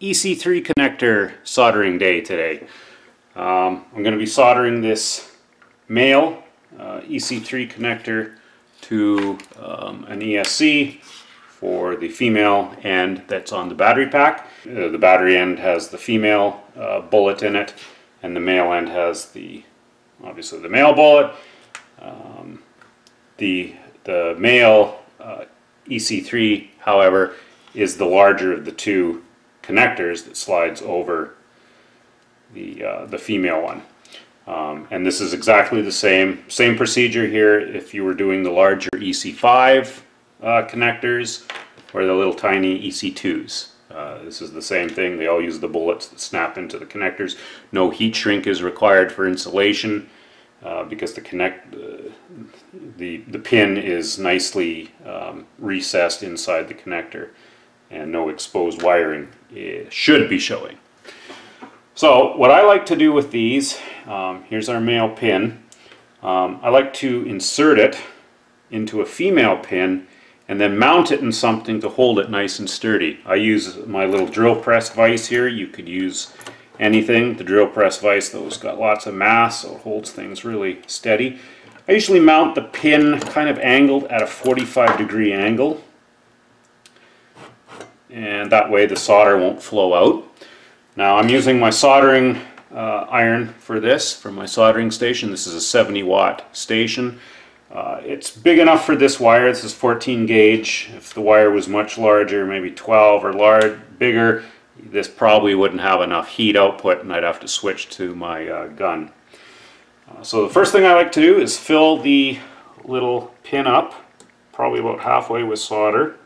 EC3 connector soldering day today. Um, I'm going to be soldering this male uh, EC3 connector to um, an ESC for the female end that's on the battery pack. Uh, the battery end has the female uh, bullet in it and the male end has the obviously the male bullet. Um, the, the male uh, EC3 however is the larger of the two connectors that slides over the, uh, the female one. Um, and this is exactly the same, same procedure here if you were doing the larger EC5 uh, connectors or the little tiny EC2s. Uh, this is the same thing, they all use the bullets that snap into the connectors. No heat shrink is required for insulation uh, because the connect uh, the, the pin is nicely um, recessed inside the connector and no exposed wiring should be showing. So what I like to do with these, um, here's our male pin. Um, I like to insert it into a female pin and then mount it in something to hold it nice and sturdy. I use my little drill press vise here. You could use anything. The drill press vise though has got lots of mass so it holds things really steady. I usually mount the pin kind of angled at a 45 degree angle and that way the solder won't flow out. Now I'm using my soldering uh, iron for this, for my soldering station. This is a 70 watt station. Uh, it's big enough for this wire. This is 14 gauge. If the wire was much larger, maybe 12 or large, bigger, this probably wouldn't have enough heat output and I'd have to switch to my uh, gun. Uh, so the first thing I like to do is fill the little pin up, probably about halfway with solder.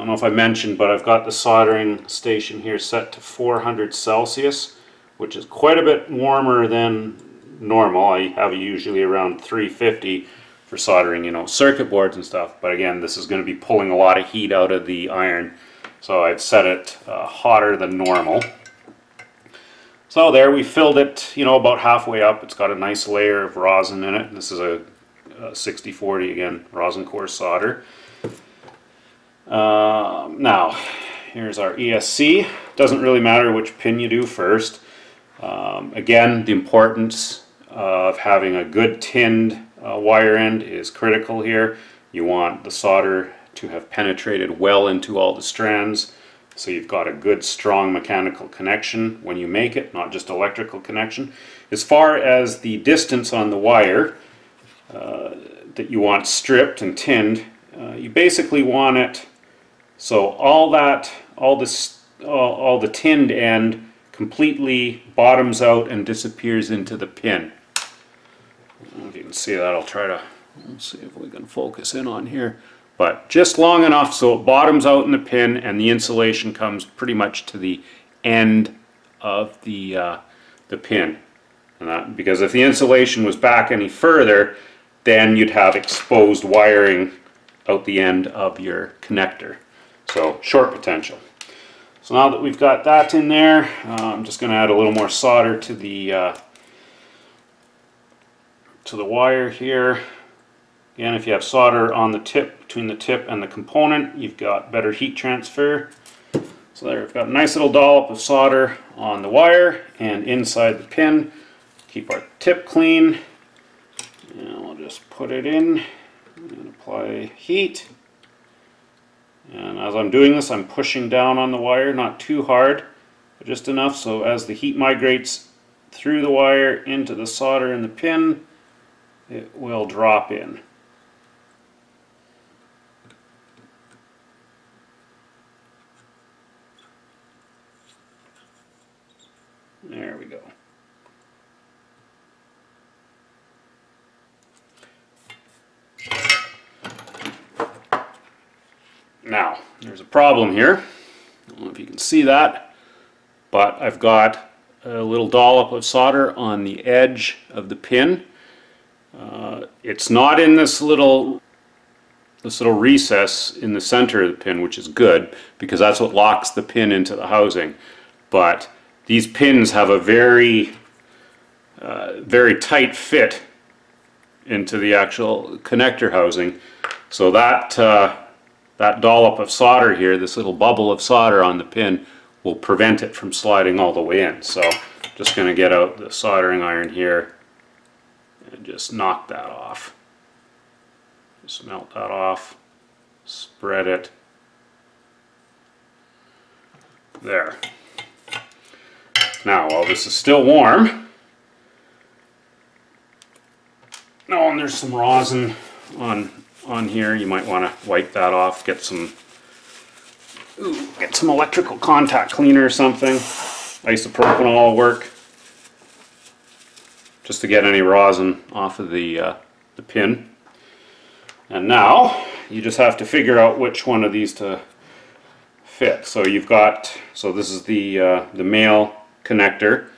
Don't know if I mentioned, but I've got the soldering station here set to 400 Celsius, which is quite a bit warmer than normal. I have usually around 350 for soldering, you know, circuit boards and stuff. But again, this is going to be pulling a lot of heat out of the iron. So I've set it uh, hotter than normal. So there we filled it, you know, about halfway up. It's got a nice layer of rosin in it. This is a, a 6040 again, rosin core solder. Um, now, here's our ESC. Doesn't really matter which pin you do first. Um, again, the importance of having a good tinned uh, wire end is critical here. You want the solder to have penetrated well into all the strands so you've got a good strong mechanical connection when you make it, not just electrical connection. As far as the distance on the wire uh, that you want stripped and tinned, uh, you basically want it so all that, all this, all, all the tinned end completely bottoms out and disappears into the pin. if you can see that, I'll try to see if we can focus in on here. But just long enough so it bottoms out in the pin and the insulation comes pretty much to the end of the, uh, the pin. And that, because if the insulation was back any further, then you'd have exposed wiring out the end of your connector. So short potential. So now that we've got that in there, uh, I'm just going to add a little more solder to the uh, to the wire here. Again, if you have solder on the tip, between the tip and the component, you've got better heat transfer. So there, we've got a nice little dollop of solder on the wire and inside the pin. Keep our tip clean. And we'll just put it in and apply heat. And as I'm doing this, I'm pushing down on the wire, not too hard, but just enough so as the heat migrates through the wire into the solder in the pin, it will drop in. There we go. Now, there's a problem here. I don't know if you can see that, but I've got a little dollop of solder on the edge of the pin. Uh, it's not in this little this little recess in the center of the pin, which is good because that's what locks the pin into the housing. But these pins have a very uh, very tight fit into the actual connector housing. So that uh, that dollop of solder here, this little bubble of solder on the pin will prevent it from sliding all the way in. So just going to get out the soldering iron here and just knock that off. Just melt that off, spread it. There. Now, while this is still warm, oh, and there's some rosin on on here. You might want to wipe that off. Get some ooh, get some electrical contact cleaner or something. Isopropanol will work. Just to get any rosin off of the uh, the pin. And now you just have to figure out which one of these to fit. So you've got so this is the uh, the male connector.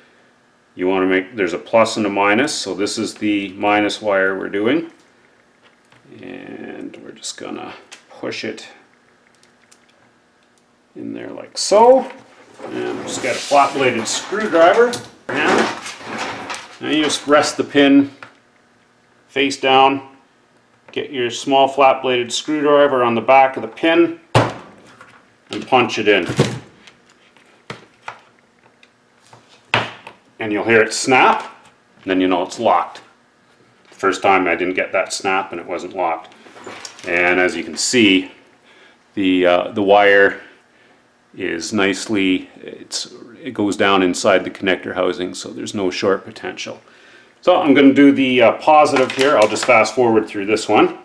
You want to make, there's a plus and a minus, so this is the minus wire we're doing. And we're just to push it in there like so. And just got a flat bladed screwdriver. Now, now you just rest the pin face down. Get your small flat bladed screwdriver on the back of the pin and punch it in. and you'll hear it snap, and then you know it's locked. First time I didn't get that snap and it wasn't locked. And as you can see, the, uh, the wire is nicely, it's, it goes down inside the connector housing so there's no short potential. So I'm going to do the uh, positive here. I'll just fast forward through this one.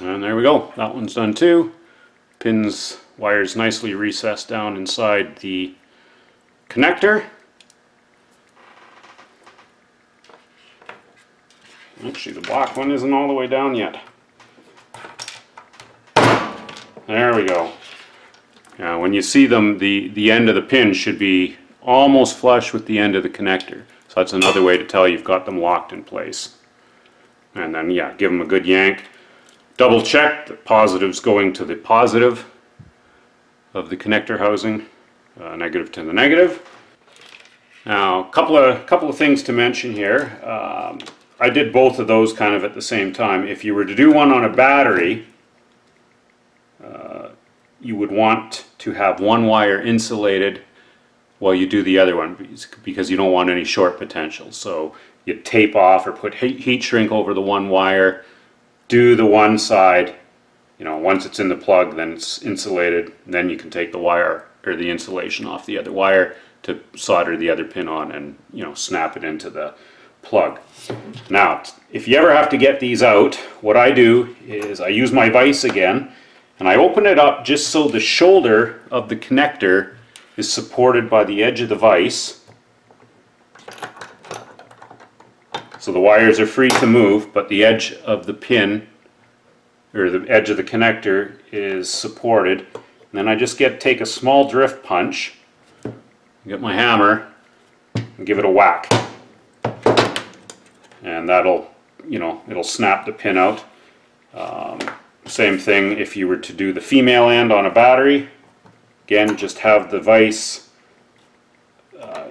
And there we go, that one's done too. Pins, wires nicely recessed down inside the connector. Actually, the black one isn't all the way down yet. There we go. Now, when you see them, the, the end of the pin should be almost flush with the end of the connector. So that's another way to tell you've got them locked in place. And then, yeah, give them a good yank. Double check the positives going to the positive of the connector housing, uh, negative to the negative. Now, a couple of, couple of things to mention here. Um, I did both of those kind of at the same time. If you were to do one on a battery, uh, you would want to have one wire insulated while you do the other one because you don't want any short potential. So you tape off or put heat shrink over the one wire do the one side, you know, once it's in the plug, then it's insulated, then you can take the wire or the insulation off the other wire to solder the other pin on and, you know, snap it into the plug. Now, if you ever have to get these out, what I do is I use my vise again and I open it up just so the shoulder of the connector is supported by the edge of the vise So the wires are free to move, but the edge of the pin, or the edge of the connector, is supported. And then I just get take a small drift punch, get my hammer, and give it a whack. And that'll, you know, it'll snap the pin out. Um, same thing if you were to do the female end on a battery. Again, just have the vise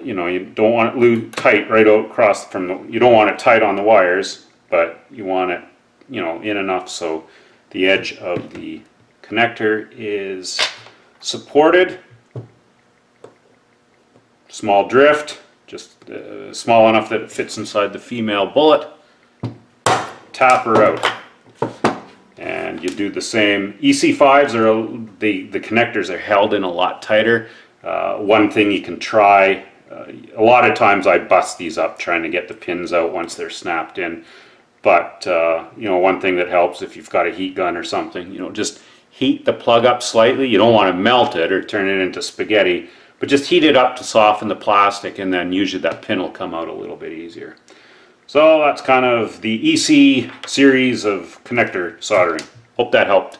you know, you don't want it loose, tight right across from the, you don't want it tight on the wires, but you want it, you know, in enough so the edge of the connector is supported. Small drift, just uh, small enough that it fits inside the female bullet. Tap her out. And you do the same. EC5s are, the, the connectors are held in a lot tighter. Uh, one thing you can try uh, a lot of times I bust these up trying to get the pins out once they're snapped in. But, uh, you know, one thing that helps if you've got a heat gun or something, you know, just heat the plug up slightly. You don't want to melt it or turn it into spaghetti, but just heat it up to soften the plastic and then usually that pin will come out a little bit easier. So that's kind of the EC series of connector soldering. Hope that helped.